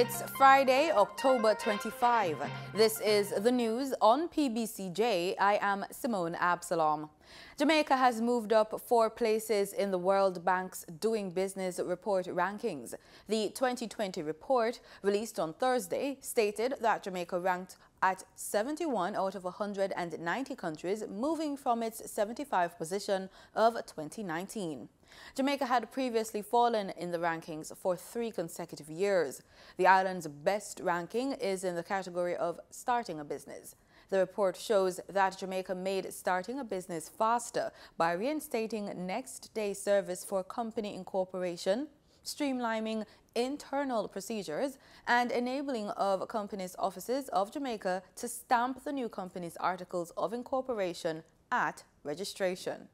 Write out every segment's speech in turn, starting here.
It's Friday, October 25. This is the news on PBCJ. I am Simone Absalom. Jamaica has moved up four places in the World Bank's Doing Business report rankings. The 2020 report, released on Thursday, stated that Jamaica ranked at 71 out of 190 countries, moving from its 75th position of 2019. Jamaica had previously fallen in the rankings for three consecutive years. The island's best ranking is in the category of starting a business. The report shows that Jamaica made starting a business faster by reinstating next day service for company incorporation, streamlining internal procedures, and enabling of companies' offices of Jamaica to stamp the new company's articles of incorporation at registration.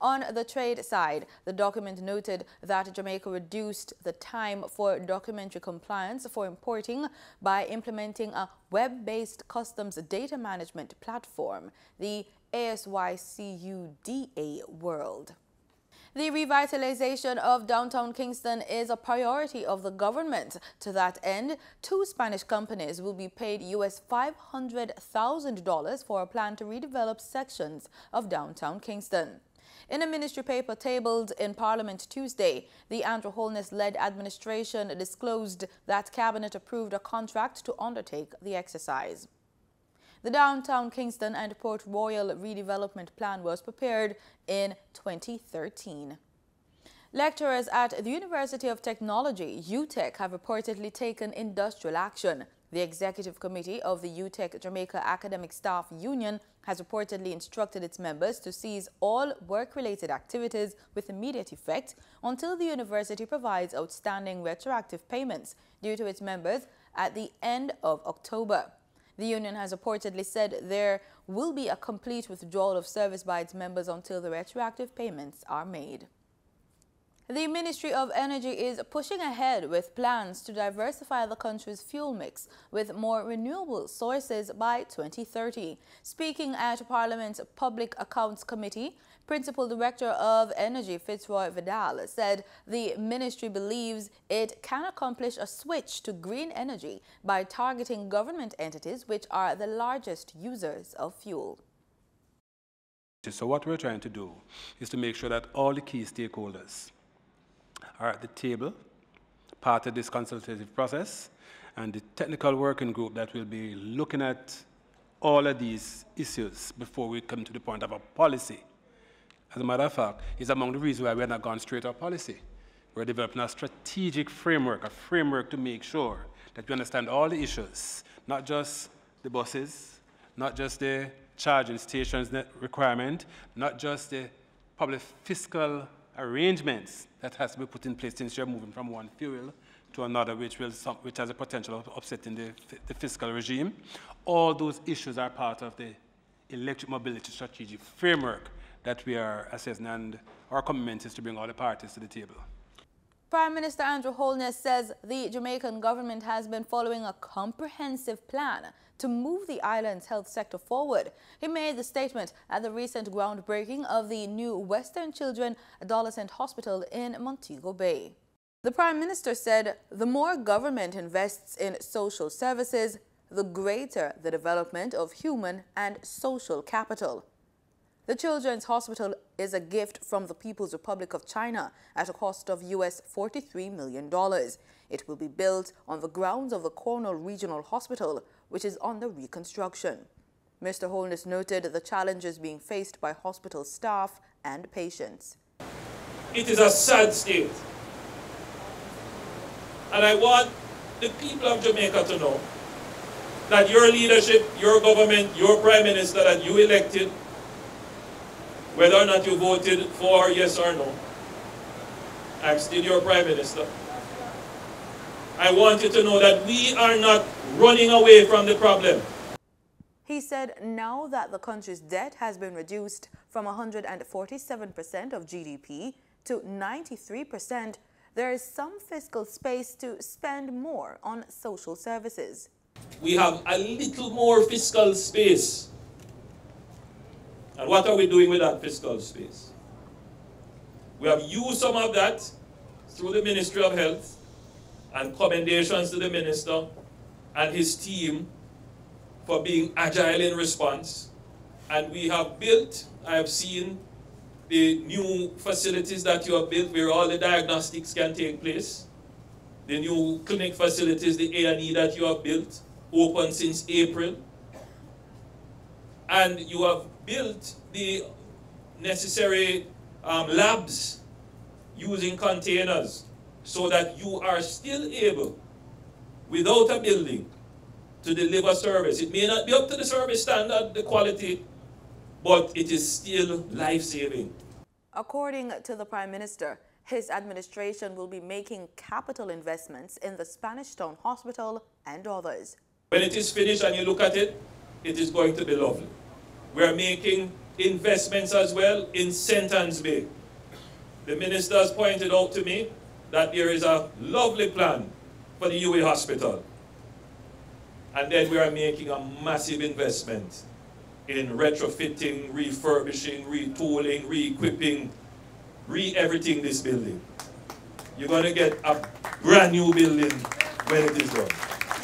On the trade side, the document noted that Jamaica reduced the time for documentary compliance for importing by implementing a web-based customs data management platform, the ASYCUDA World. The revitalization of downtown Kingston is a priority of the government. To that end, two Spanish companies will be paid US $500,000 for a plan to redevelop sections of downtown Kingston. In a ministry paper tabled in Parliament Tuesday, the Andrew Holness-led administration disclosed that Cabinet approved a contract to undertake the exercise. The downtown Kingston and Port Royal redevelopment plan was prepared in 2013. Lecturers at the University of Technology, UTech, have reportedly taken industrial action. The executive committee of the UTech Jamaica Academic Staff Union has reportedly instructed its members to cease all work-related activities with immediate effect until the university provides outstanding retroactive payments due to its members at the end of October. The union has reportedly said there will be a complete withdrawal of service by its members until the retroactive payments are made. The Ministry of Energy is pushing ahead with plans to diversify the country's fuel mix with more renewable sources by 2030. Speaking at Parliament's Public Accounts Committee, Principal Director of Energy Fitzroy Vidal said the ministry believes it can accomplish a switch to green energy by targeting government entities which are the largest users of fuel. So what we're trying to do is to make sure that all the key stakeholders are at the table, part of this consultative process, and the technical working group that will be looking at all of these issues before we come to the point of a policy. As a matter of fact, is among the reasons why we have not gone straight to policy. We're developing a strategic framework, a framework to make sure that we understand all the issues, not just the buses, not just the charging stations requirement, not just the public fiscal arrangements that has to be put in place since you're moving from one fuel to another, which, will which has a potential of upsetting the, the fiscal regime. All those issues are part of the electric mobility strategic framework that we are assessing, and our commitment is to bring all the parties to the table. Prime Minister Andrew Holness says the Jamaican government has been following a comprehensive plan to move the island's health sector forward. He made the statement at the recent groundbreaking of the new Western Children Adolescent Hospital in Montego Bay. The Prime Minister said the more government invests in social services, the greater the development of human and social capital. The Children's Hospital is a gift from the People's Republic of China at a cost of US $43 million. It will be built on the grounds of the Cornwall Regional Hospital, which is under reconstruction. Mr. Holness noted the challenges being faced by hospital staff and patients. It is a sad state. And I want the people of Jamaica to know that your leadership, your government, your prime minister that you elected whether or not you voted for yes or no. I'm still your prime minister. I want you to know that we are not running away from the problem. He said now that the country's debt has been reduced from 147% of GDP to 93%, there is some fiscal space to spend more on social services. We have a little more fiscal space and what are we doing with that fiscal space? We have used some of that through the Ministry of Health And commendations to the minister and his team for being agile in response. And we have built, I have seen the new facilities that you have built where all the diagnostics can take place. The new clinic facilities, the A&E that you have built, open since April. And you have built the necessary um, labs using containers so that you are still able, without a building, to deliver service. It may not be up to the service standard, the quality, but it is still life-saving. According to the Prime Minister, his administration will be making capital investments in the Spanish Town Hospital and others. When it is finished and you look at it, it is going to be lovely. We are making investments as well in St. Ann's Bay. The minister has pointed out to me that there is a lovely plan for the UA Hospital. And then we are making a massive investment in retrofitting, refurbishing, retooling, re-equipping, re-everything this building. You're going to get a brand new building when it is done.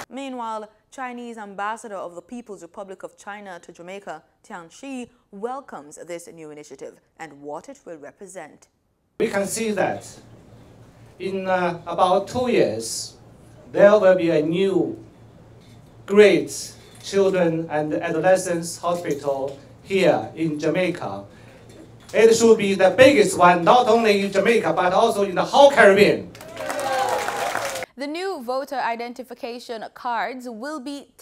Meanwhile, Chinese ambassador of the People's Republic of China to Jamaica, Tian Qi, welcomes this new initiative and what it will represent. We can see that in uh, about two years, there will be a new great children and adolescents hospital here in Jamaica. It should be the biggest one, not only in Jamaica, but also in the whole Caribbean. The new voter identification cards will be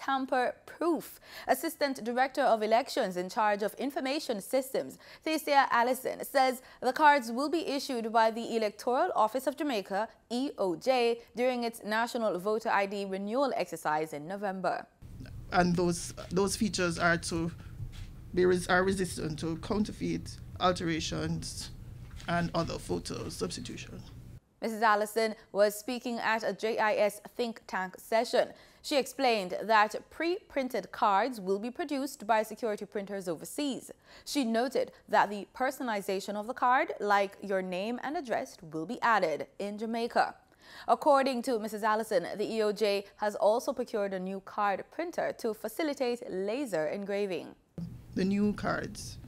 tamper-proof. Assistant Director of Elections in charge of Information Systems, Thesia Allison, says the cards will be issued by the Electoral Office of Jamaica, EOJ, during its National Voter ID renewal exercise in November. And those, those features are to be res are resistant to counterfeit, alterations, and other photo substitution. Mrs. Allison was speaking at a JIS think tank session. She explained that pre-printed cards will be produced by security printers overseas. She noted that the personalization of the card, like your name and address, will be added in Jamaica. According to Mrs. Allison, the EOJ has also procured a new card printer to facilitate laser engraving. The new cards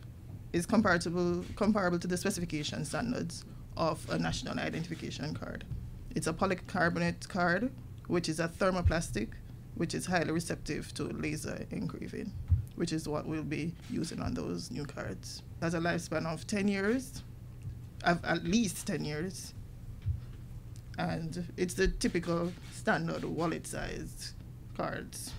is comparable, comparable to the specification standards of a national identification card. It's a polycarbonate card, which is a thermoplastic, which is highly receptive to laser engraving, which is what we'll be using on those new cards. Has a lifespan of 10 years, of at least 10 years, and it's the typical standard wallet-sized cards.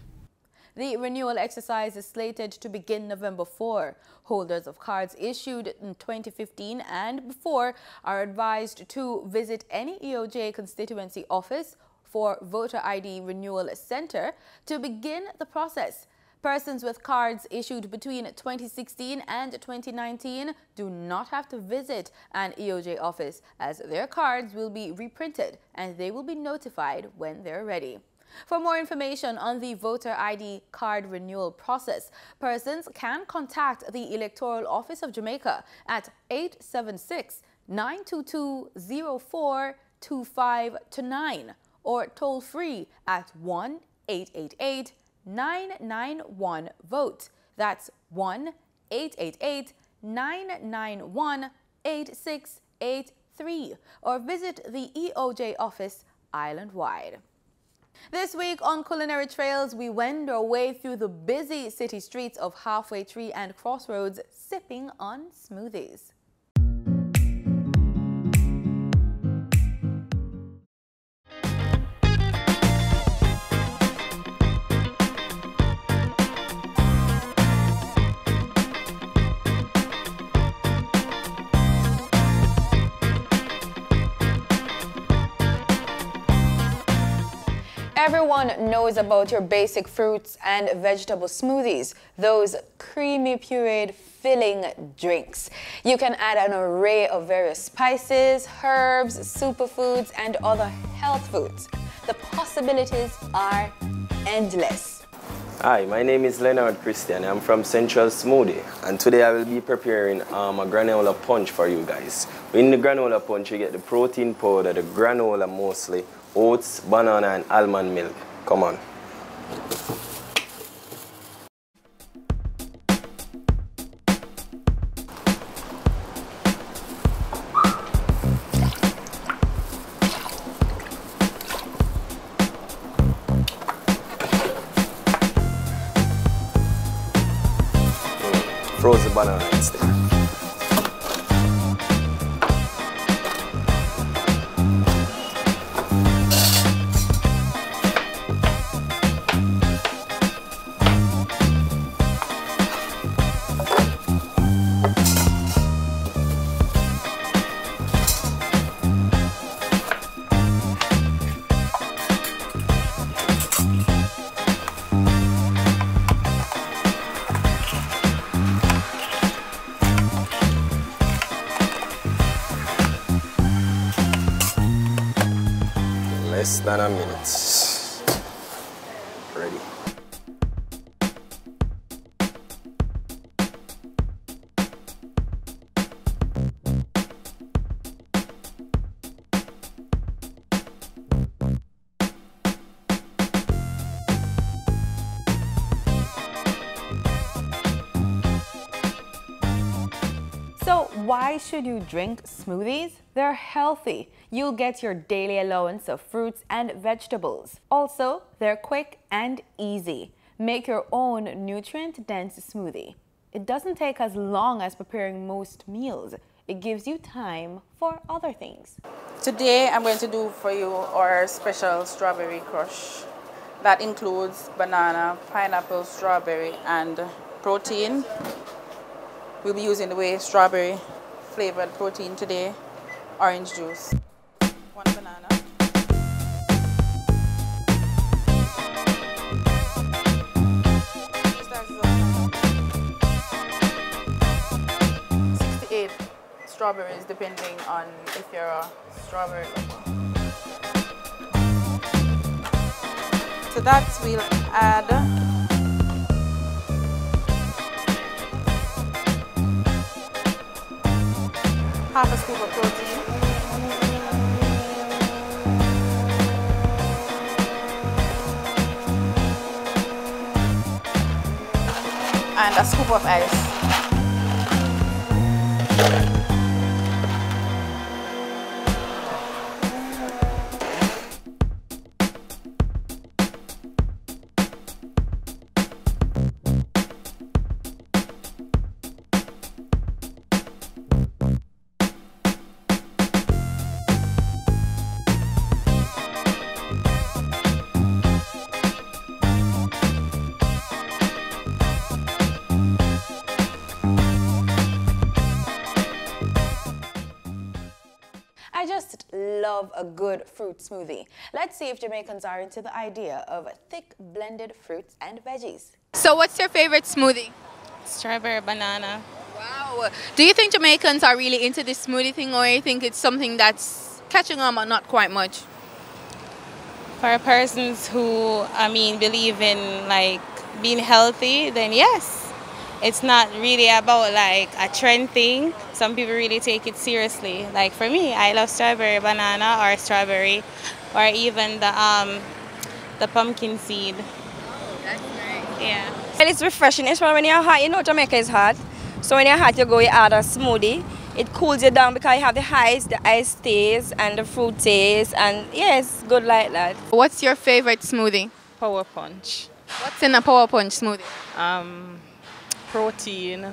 The renewal exercise is slated to begin November 4. Holders of cards issued in 2015 and before are advised to visit any EOJ constituency office for voter ID renewal center to begin the process. Persons with cards issued between 2016 and 2019 do not have to visit an EOJ office as their cards will be reprinted and they will be notified when they're ready. For more information on the voter ID card renewal process, persons can contact the Electoral Office of Jamaica at 876-922-0425-9 or toll free at 1-888-991-VOTE. That's 1-888-991-8683 or visit the EOJ office island-wide. This week on Culinary Trails, we wend our way through the busy city streets of Halfway Tree and Crossroads, sipping on smoothies. Everyone knows about your basic fruits and vegetable smoothies, those creamy pureed filling drinks. You can add an array of various spices, herbs, superfoods, and other health foods. The possibilities are endless. Hi, my name is Leonard Christian. I'm from Central Smoothie, and today I will be preparing um, a granola punch for you guys. In the granola punch, you get the protein powder, the granola mostly, oats, banana, and almond milk. Come on. Than a minute. Why should you drink smoothies? They're healthy. You'll get your daily allowance of fruits and vegetables. Also, they're quick and easy. Make your own nutrient-dense smoothie. It doesn't take as long as preparing most meals. It gives you time for other things. Today I'm going to do for you our special strawberry crush. That includes banana, pineapple, strawberry and protein. We'll be using the whey strawberry flavored protein today, orange juice, one banana. Sixty-eight strawberries depending on if you're a strawberry lover. So that we'll add half a scoop of protein. And a scoop of ice. Love a good fruit smoothie. Let's see if Jamaicans are into the idea of thick blended fruits and veggies. So what's your favorite smoothie? Strawberry banana. Wow. Do you think Jamaicans are really into this smoothie thing or you think it's something that's catching on but not quite much? For persons who, I mean, believe in like being healthy, then yes. It's not really about like a trend thing. Some people really take it seriously. Like for me, I love strawberry banana or strawberry or even the um the pumpkin seed. Oh, that's nice. Yeah. Well, it's refreshing, especially when you're hot. You know Jamaica is hot. So when you're hot, you go, you add a smoothie. It cools you down because you have the ice, the ice taste, and the fruit taste. And yes, good like that. What's your favorite smoothie? Power punch. What's in a power punch smoothie? Um, protein,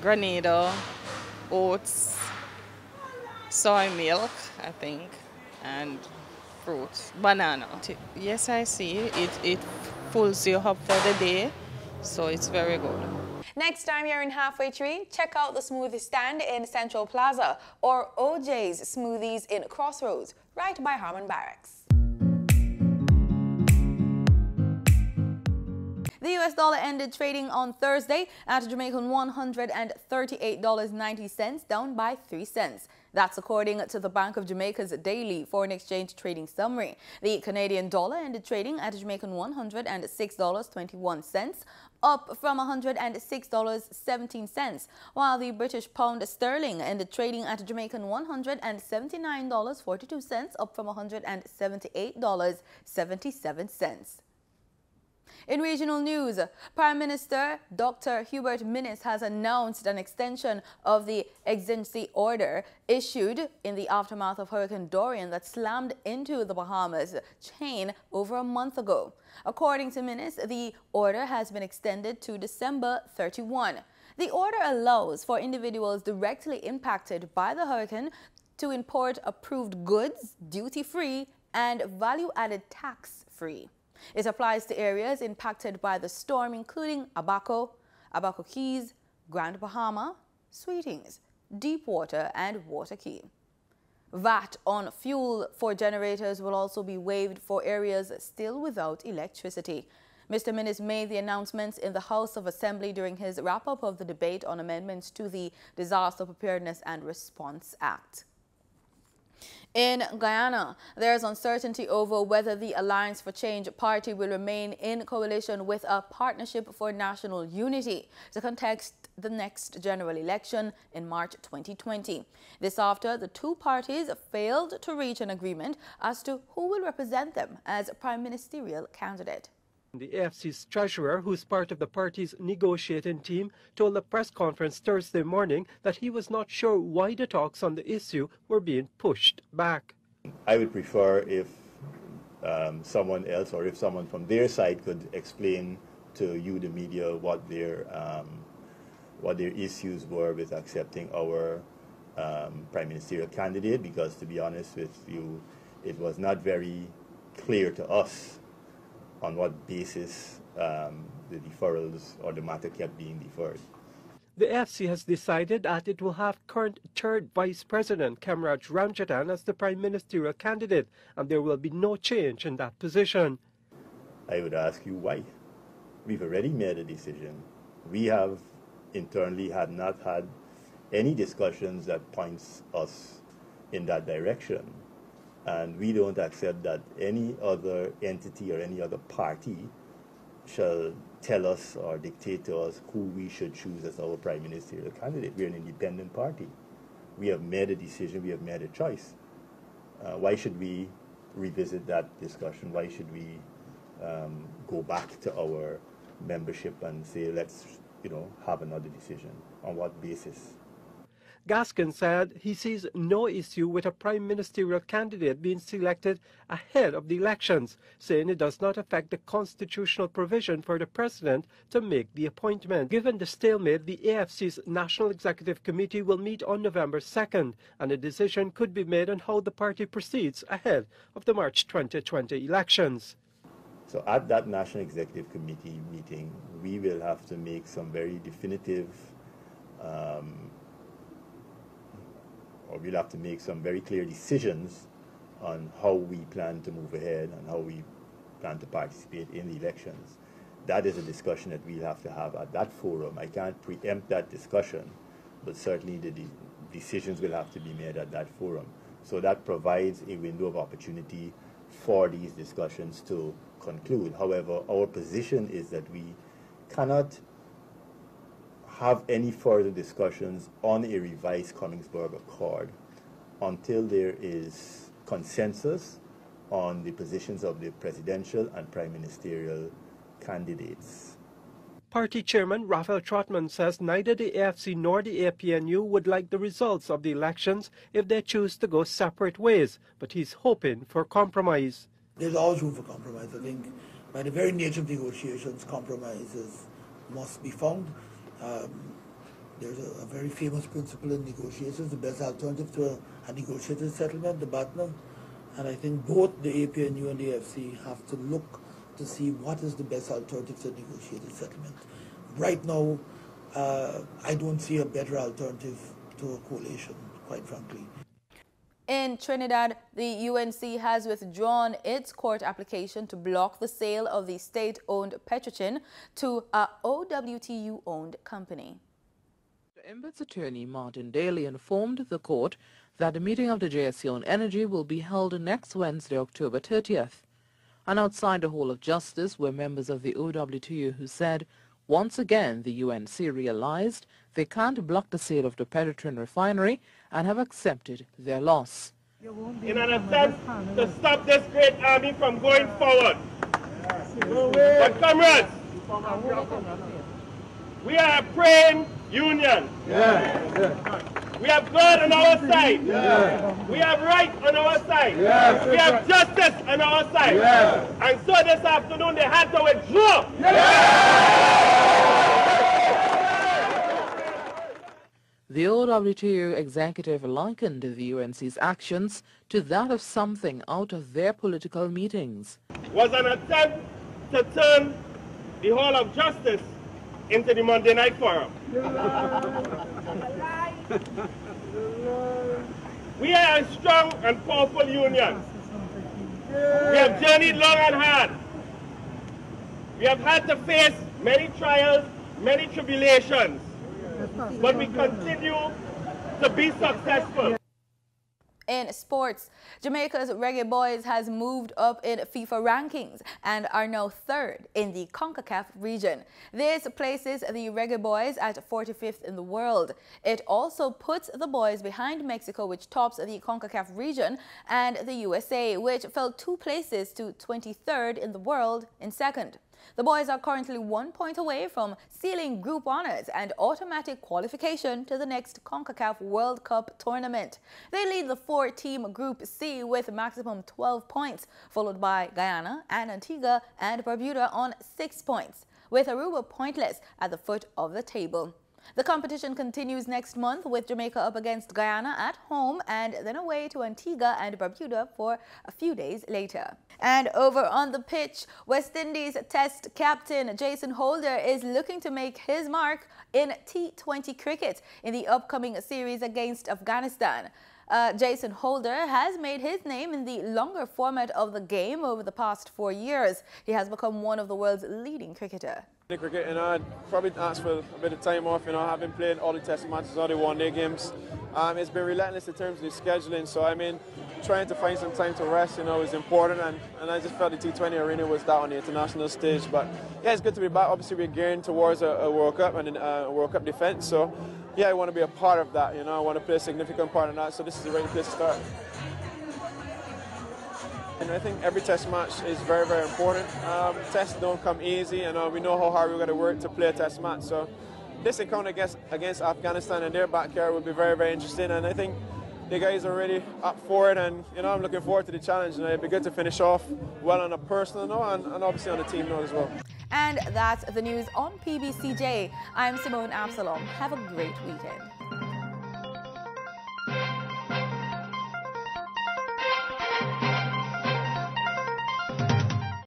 granada, oats, soy milk, I think, and fruit, banana. Yes, I see. It it fills you up for the day, so it's very good. Next time you're in Halfway Tree, check out the smoothie stand in Central Plaza or OJ's Smoothies in Crossroads, right by Harman Barracks. The US dollar ended trading on Thursday at Jamaican $138.90, down by 3 cents. That's according to the Bank of Jamaica's daily foreign exchange trading summary. The Canadian dollar ended trading at Jamaican $106.21, up from $106.17, while the British pound sterling ended trading at Jamaican $179.42, up from $178.77. In regional news, Prime Minister Dr. Hubert Minnis has announced an extension of the emergency order issued in the aftermath of Hurricane Dorian that slammed into the Bahamas chain over a month ago. According to Minnis, the order has been extended to December 31. The order allows for individuals directly impacted by the hurricane to import approved goods duty-free and value-added tax-free. It applies to areas impacted by the storm, including Abaco, Abaco Cays, Grand Bahama, Sweetings, Deepwater, and Water Cay. VAT on fuel for generators will also be waived for areas still without electricity. Mr. Minnis made the announcements in the House of Assembly during his wrap-up of the debate on amendments to the Disaster Preparedness and Response Act. In Guyana, there is uncertainty over whether the Alliance for Change party will remain in coalition with a Partnership for National Unity to contest the next general election in March 2020. This after the two parties failed to reach an agreement as to who will represent them as prime ministerial candidate. The AFC's treasurer, who's part of the party's negotiating team, told a press conference Thursday morning that he was not sure why the talks on the issue were being pushed back. I would prefer if um, someone else or if someone from their side could explain to you, the media, what their um, what their issues were with accepting our um, prime ministerial candidate. Because to be honest with you, it was not very clear to us on what basis um, the deferrals or the matter kept being deferred. The FC has decided that it will have current third Vice President Khemraj Ramjattan as the Prime Ministerial candidate, and there will be no change in that position. I would ask you why. We've already made a decision. We have internally had not had any discussions that points us in that direction and we don't accept that any other entity or any other party shall tell us or dictate to us who we should choose as our prime ministerial candidate. We're an independent party. We have made a decision, we have made a choice. Uh, why should we revisit that discussion? Why should we um, go back to our membership and say, let's, you know, have another decision? On what basis? Gaskin said he sees no issue with a prime ministerial candidate being selected ahead of the elections, saying it does not affect the constitutional provision for the president to make the appointment. Given the stalemate, the AFC's National Executive Committee will meet on November 2nd, and a decision could be made on how the party proceeds ahead of the March 2020 elections. So at that National Executive Committee meeting, we will have to make some very definitive um, or we'll have to make some very clear decisions on how we plan to move ahead and how we plan to participate in the elections. That is a discussion that we'll have to have at that forum. I can't preempt that discussion, but certainly the de decisions will have to be made at that forum. So that provides a window of opportunity for these discussions to conclude. However, our position is that we cannot have any further discussions on a revised Cummingsburg Accord until there is consensus on the positions of the presidential and prime ministerial candidates. Party chairman Raphael Trotman says neither the AFC nor the APNU would like the results of the elections if they choose to go separate ways, but he's hoping for compromise. There's always room for compromise. I think by the very nature of negotiations, compromises must be found. Um, there's a, a, very famous principle in negotiations, the best alternative to a, a negotiated settlement, the BATNA. And I think both the APNU and the FC have to look to see what is the best alternative to a negotiated settlement. Right now, uh, I don't see a better alternative to a coalition, quite frankly. In Trinidad, the UNC has withdrawn its court application to block the sale of the state-owned Petrotrin to a OWTU-owned company. The Embedd's attorney, Martin Daly, informed the court that a meeting of the JSC on energy will be held next Wednesday, October 30th. And outside the Hall of Justice were members of the OWTU who said, once again, the UNC realized they can't block the sale of the Petrotrin refinery and have accepted their loss. In an attempt to stop this great army from going forward. But comrades, we are a praying union. We have God on our side. We have right on our side. We have justice on our side. And so this afternoon they had to withdraw. The OWTU executive likened the UNC's actions to that of something out of their political meetings. Was an attempt to turn the Hall of Justice into the Monday Night Forum. we are a strong and powerful union. We have journeyed long and hard. We have had to face many trials, many tribulations but we continue to be successful. In sports, Jamaica's Reggae Boyz has moved up in FIFA rankings and are now third in the CONCACAF region. This places the Reggae Boyz at 45th in the world. It also puts the boys behind Mexico, which tops the CONCACAF region, and the USA, which fell two places to 23rd in the world in second. The boys are currently one point away from sealing group honors and automatic qualification to the next CONCACAF World Cup tournament. They lead the four-team Group C with maximum 12 points, followed by Guyana and Antigua and Barbuda on 6 points, with Aruba pointless at the foot of the table. The competition continues next month with Jamaica up against Guyana at home and then away to Antigua and Barbuda for a few days later. And over on the pitch, West Indies Test captain Jason Holder is looking to make his mark in T20 cricket in the upcoming series against Afghanistan. Uh, Jason Holder has made his name in the longer format of the game over the past four years. He has become one of the world's leading cricketer. Cricket, and I'd probably ask for a bit of time off. You know, having played all the test matches, all the one-day games, um, it's been relentless in terms of the scheduling. So I mean, trying to find some time to rest, you know, is important. And, and I just felt the T20 arena was that on the international stage. But yeah, it's good to be back. Obviously, we're gearing towards a, a World Cup and uh, a World Cup defence. So yeah, I want to be a part of that. You know, I want to play a significant part in that. So this is the right place to start. And I think every test match is very, very important. Um, tests don't come easy, and uh, we know how hard we're going to work to play a test match. So this encounter against, against Afghanistan in their backyard will be very, very interesting. And I think the guys are really up for it, and you know I'm looking forward to the challenge. And it'd be good to finish off well on a personal note, and, and obviously on the team note as well. And that's the news on PBCJ. I'm Simone Absalom. Have a great weekend.